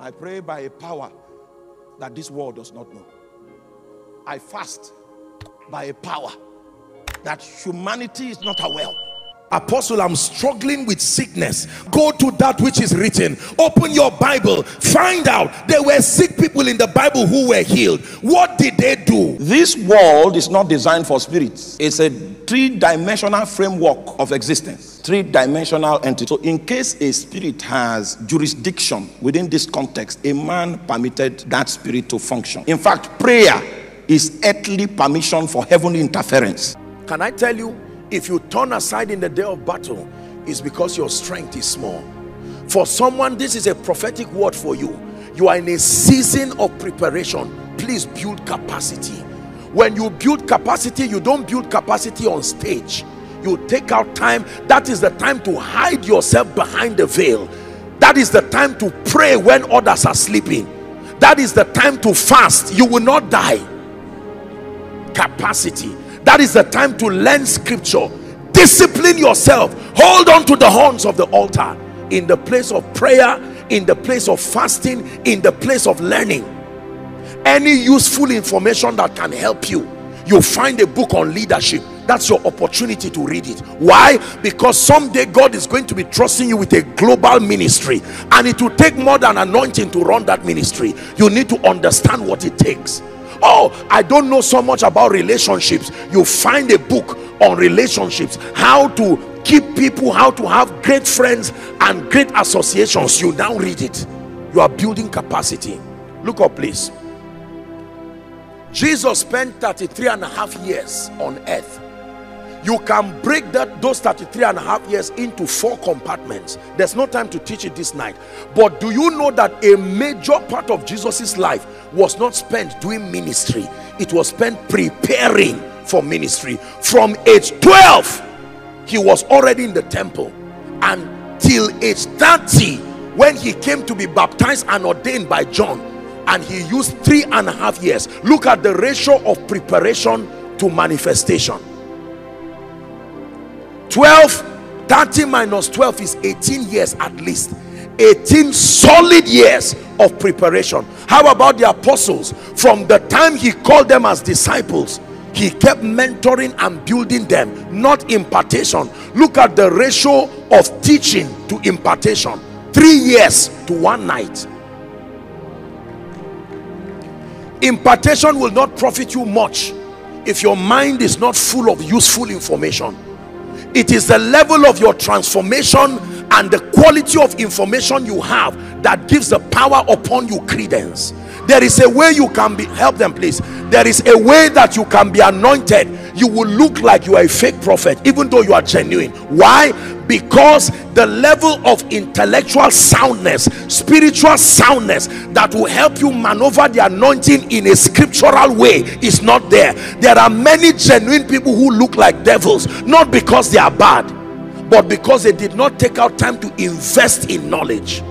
I pray by a power that this world does not know. I fast by a power that humanity is not aware. Apostle, I'm struggling with sickness. Go to that which is written. Open your Bible. Find out there were sick people in the Bible who were healed. What did they do? This world is not designed for spirits, it's a three dimensional framework of existence, three dimensional entity. So, in case a spirit has jurisdiction within this context, a man permitted that spirit to function. In fact, prayer is earthly permission for heavenly interference. Can I tell you, if you turn aside in the day of battle, it's because your strength is small. For someone, this is a prophetic word for you. You are in a season of preparation. Please build capacity. When you build capacity, you don't build capacity on stage. You take out time. That is the time to hide yourself behind the veil. That is the time to pray when others are sleeping. That is the time to fast. You will not die. Capacity. That is the time to learn scripture. Discipline yourself. Hold on to the horns of the altar. In the place of prayer in the place of fasting in the place of learning. Any useful information that can help you you find a book on leadership. That's your opportunity to read it. Why? Because someday god is going to be trusting you with a global ministry and it will take more than anointing to run that ministry. You need to understand what it takes oh i don't know so much about relationships. You find a book on relationships how to keep people how to have great friends and great associations. You now read it. You are building capacity. Look up please. Jesus spent 33 and a half years on earth you can break that those 33 and a half years into four compartments. There's no time to teach it this night. But do you know that a major part of jesus's life was not spent doing ministry? It was spent preparing for ministry. From age 12 he was already in the temple. And till age 30 when he came to be baptized and ordained by john and he used three and a half years look at the ratio of preparation to manifestation 12 30 minus 12 is 18 years at least. 18 solid years of preparation. How about the apostles? From the time he called them as disciples he kept mentoring and building them not impartation. Look at the ratio of teaching to impartation. Three years to one night. Impartation will not profit you much if your mind is not full of useful information it is the level of your transformation and the quality of information you have that gives the power upon you credence. There is a way you can be help them please. There is a way that you can be anointed. You will look like you are a fake prophet even though you are genuine. Why because the level of intellectual soundness spiritual soundness that will help you maneuver the anointing in a scriptural way is not there. There are many genuine people who look like devils not because they are bad but because they did not take out time to invest in knowledge.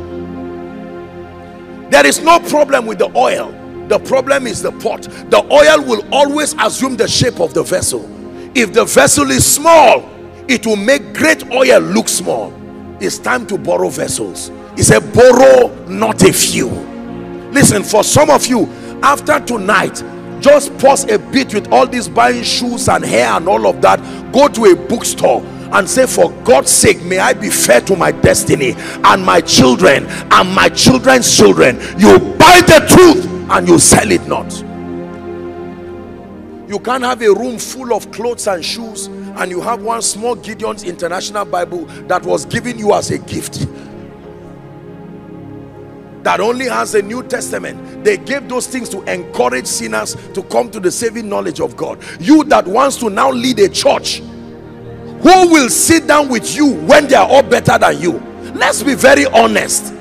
There is no problem with the oil. The problem is the pot. The oil will always assume the shape of the vessel. If the vessel is small it will make great oil look small. It's time to borrow vessels. He said borrow not a few. Listen for some of you after tonight just pause a bit with all these buying shoes and hair and all of that. Go to a bookstore and say for God's sake may I be fair to my destiny and my children and my children's children. You buy the truth and you sell it not. You can't have a room full of clothes and shoes and you have one small Gideon's International Bible that was given you as a gift. That only has a New Testament. They gave those things to encourage sinners to come to the saving knowledge of God. You that wants to now lead a church who will sit down with you when they are all better than you? Let's be very honest.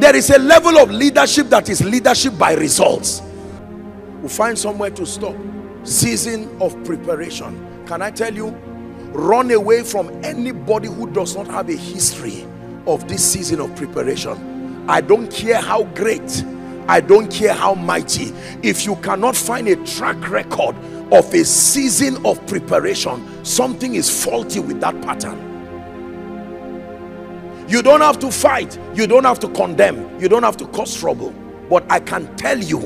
There is a level of leadership that is leadership by results. We'll find somewhere to stop. Season of preparation can i tell you run away from anybody who does not have a history of this season of preparation i don't care how great i don't care how mighty if you cannot find a track record of a season of preparation something is faulty with that pattern You don't have to fight. You don't have to condemn. You don't have to cause trouble. But I can tell you,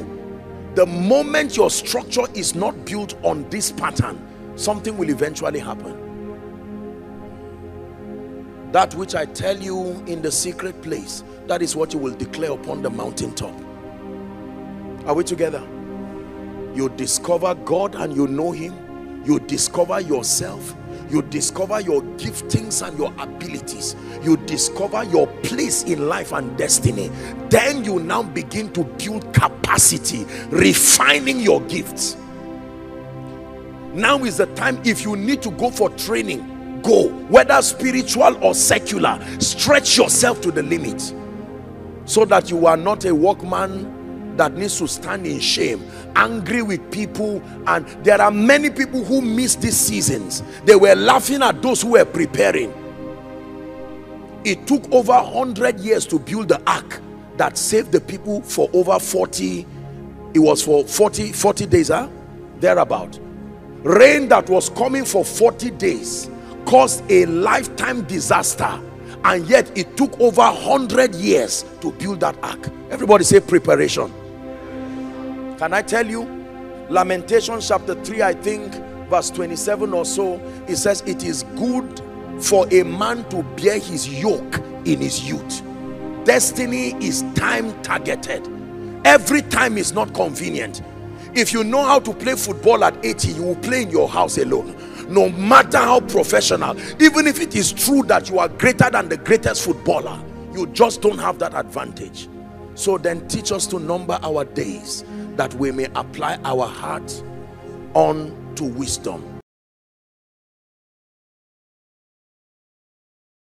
the moment your structure is not built on this pattern, something will eventually happen. That which I tell you in the secret place, that is what you will declare upon the mountaintop. Are we together? You discover God and you know Him. You discover yourself. You discover your giftings and your abilities. You discover your place in life and destiny. Then you now begin to build capacity, refining your gifts. Now is the time if you need to go for training, go. Whether spiritual or secular, stretch yourself to the limit so that you are not a workman that needs to stand in shame angry with people. And there are many people who miss these seasons. They were laughing at those who were preparing. It took over 100 years to build the ark that saved the people for over 40 it was for 40 40 days huh? Thereabout rain that was coming for 40 days caused a lifetime disaster and yet it took over 100 years to build that ark everybody say preparation can I tell you? Lamentation chapter 3, I think, verse 27 or so, it says, It is good for a man to bear his yoke in his youth. Destiny is time targeted. Every time is not convenient. If you know how to play football at 80, you will play in your house alone. No matter how professional, even if it is true that you are greater than the greatest footballer, you just don't have that advantage. So then teach us to number our days that we may apply our heart on to wisdom